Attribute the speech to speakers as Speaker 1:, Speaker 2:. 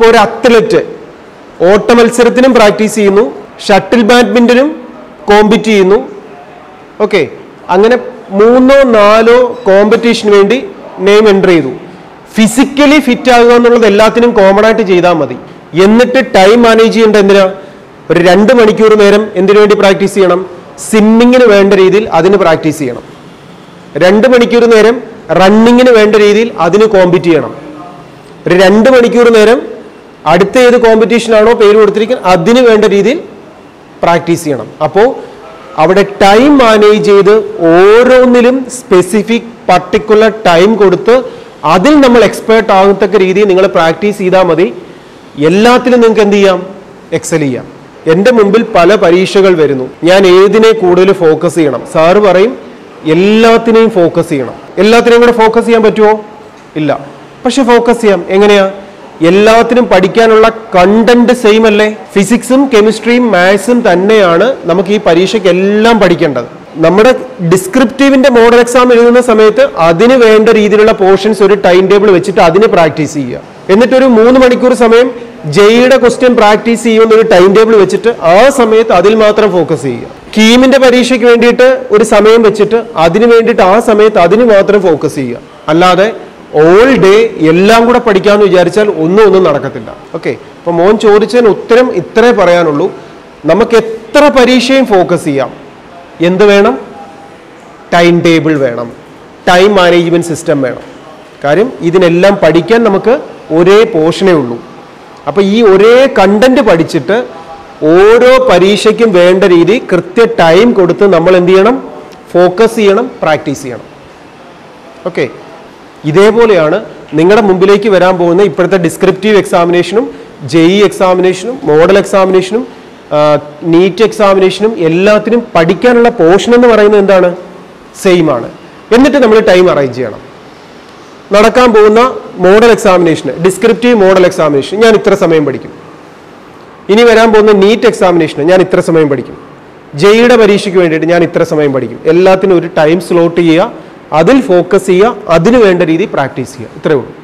Speaker 1: ഇപ്പോൾ ഒരു അത്ലറ്റ് ഓട്ട മത്സരത്തിനും പ്രാക്ടീസ് ചെയ്യുന്നു ഷട്ടിൽ ബാഡ്മിന്റനും കോമ്പറ്റ് ചെയ്യുന്നു. ഓക്കെ അങ്ങനെ മൂന്നോ നാലോ കോമ്പറ്റീഷന് വേണ്ടി നെയിം എന്റർ ചെയ്തു. ഫിസിക്കലി ഫിറ്റ് ആകുക എന്നുള്ളത് എല്ലാത്തിനും കോമൺ ആയിട്ട് ചെയ്താൽ മതി. എന്നിട്ട് ടൈം മാനേജ് ചെയ്യേണ്ട എന്തിനാ? ഒരു രണ്ട് മണിക്കൂർ നേരം എന്തിനു വേണ്ടി പ്രാക്ടീസ് ചെയ്യണം? സ്വിമ്മിങ്ങിന് വേണ്ട രീതിയിൽ അതിന് പ്രാക്ടീസ് ചെയ്യണം. രണ്ട് മണിക്കൂർ നേരം റണ്ണിങ്ങിന് വേണ്ട രീതിയിൽ അതിന് കോമ്പറ്റ് ചെയ്യണം. ഒരു രണ്ട് മണിക്കൂർ നേരം അടുത്ത ഏത് കോമ്പറ്റീഷൻ ആണോ പേര് കൊടുത്തിരിക്കുന്നത് അതിന് വേണ്ട രീതിയിൽ പ്രാക്ടീസ് ചെയ്യണം. അപ്പോൾ അവിടെ ടൈം മാനേജ് ചെയ്ത് ഓരോന്നിലും സ്പെസിഫിക് പർട്ടിക്കുലർ ടൈം കൊടുത്ത് അതിൽ നമ്മൾ എക്സ്പേർട്ട് ആകത്തക്ക രീതിയിൽ നിങ്ങൾ പ്രാക്ടീസ് ചെയ്താൽ മതി. എല്ലാത്തിലും നിങ്ങൾക്ക് എന്ത് ചെയ്യാം? എക്സൽ ചെയ്യാം. എന്റെ മുമ്പിൽ പല പരീക്ഷകൾ വരുന്നു. ഞാൻ ഏതിനെ കൂടുതൽ ഫോക്കസ് ചെയ്യണം? സാറ് പറയും എല്ലാത്തിനെയും ഫോക്കസ് ചെയ്യണം. എല്ലാത്തിനെയും കൂടെ ഫോക്കസ് ചെയ്യാൻ പറ്റുമോ ഇല്ല. പക്ഷെ ഫോക്കസ് ചെയ്യാം. എങ്ങനെയാ? എല്ലാത്തിനും പഠിക്കാനുള്ള കണ്ടന്റ് സെയിം അല്ലേ? ഫിസിക്സും കെമിസ്ട്രിയും മാത്സും തന്നെയാണ് നമുക്ക് ഈ പരീക്ഷയ്ക്ക് എല്ലാം പഠിക്കേണ്ടത്. നമ്മുടെ ഡിസ്ക്രിപ്റ്റീവിന്റെ മോഡൽ എക്സാം എഴുതുന്ന സമയത്ത് അതിന് വേണ്ട രീതിയിലുള്ള പോർഷൻസ് ഒരു ടൈം ടേബിൾ വെച്ചിട്ട് അതിന് പ്രാക്ടീസ് ചെയ്യുക. എന്നിട്ട് ഒരു മൂന്ന് മണിക്കൂർ സമയം ജയിയുടെ ക്വസ്റ്റ്യൻ പ്രാക്ടീസ് ചെയ്യുമെന്ന് ഒരു ടൈം ടേബിൾ വെച്ചിട്ട് ആ സമയത്ത് അതിൽ മാത്രം ഫോക്കസ് ചെയ്യുക. കീമിന്റെ പരീക്ഷയ്ക്ക് വേണ്ടിയിട്ട് ഒരു സമയം വെച്ചിട്ട് അതിന് വേണ്ടിയിട്ട് ആ സമയത്ത് അതിന് മാത്രം ഫോക്കസ് ചെയ്യുക. അല്ലാതെ ഓൾ ഡേ എല്ലാം കൂടെ പഠിക്കാമെന്ന് വിചാരിച്ചാൽ ഒന്നും ഒന്നും നടക്കത്തില്ല. ഓക്കെ അപ്പം മോൻ ചോദിച്ചതിന് ഉത്തരം ഇത്രേ പറയാനുള്ളൂ. നമുക്ക് എത്ര പരീക്ഷയും ഫോക്കസ് ചെയ്യാം? എന്ത് വേണം? ടൈം ടേബിൾ വേണം. ടൈം മാനേജ്മെന്റ് സിസ്റ്റം വേണം. കാര്യം ഇതിനെല്ലാം പഠിക്കാൻ നമുക്ക് ഒരേ പോർഷനേ ഉള്ളൂ. അപ്പോൾ ഈ ഒരേ കണ്ടന്റ് പഠിച്ചിട്ട് ഓരോ പരീക്ഷയ്ക്കും വേണ്ട രീതി കൃത്യ ടൈം കൊടുത്ത് നമ്മൾ എന്ത് ചെയ്യണം? ഫോക്കസ് ചെയ്യണം പ്രാക്ടീസ് ചെയ്യണം. ഓക്കെ ഇതേപോലെയാണ് നിങ്ങളുടെ മുമ്പിലേക്ക് വരാൻ പോകുന്ന ഇപ്പോഴത്തെ ഡിസ്ക്രിപ്റ്റീവ് എക്സാമിനേഷനും ജെഇ എക്സാമിനേഷനും മോഡൽ എക്സാമിനേഷനും നീറ്റ് എക്സാമിനേഷനും എല്ലാത്തിനും പഠിക്കാനുള്ള പോർഷൻ എന്ന് പറയുന്നത് എന്താണ്? സെയിം ആണ്. എന്നിട്ട് നമ്മൾ ടൈം അറേഞ്ച് ചെയ്യണം. നടക്കാൻ പോകുന്ന മോഡൽ എക്സാമിനേഷന് ഡിസ്ക്രിപ്റ്റീവ് മോഡൽ എക്സാമിനേഷൻ ഞാൻ ഇത്ര സമയം പഠിക്കും. ഇനി വരാൻ പോകുന്ന നീറ്റ് എക്സാമിനേഷന് ഞാൻ ഇത്ര സമയം പഠിക്കും. ജയിയുടെ പരീക്ഷയ്ക്ക് വേണ്ടിയിട്ട് ഞാൻ ഇത്ര സമയം പഠിക്കും. എല്ലാത്തിനും ഒരു ടൈം സ്ലോട്ട് ചെയ്യുക. അതിൽ ഫോക്കസ് ചെയ്യുക അതിനു വേണ്ട രീതി പ്രാക്ടീസ് ചെയ്യുക. ഇത്രയേ ഉള്ളൂ.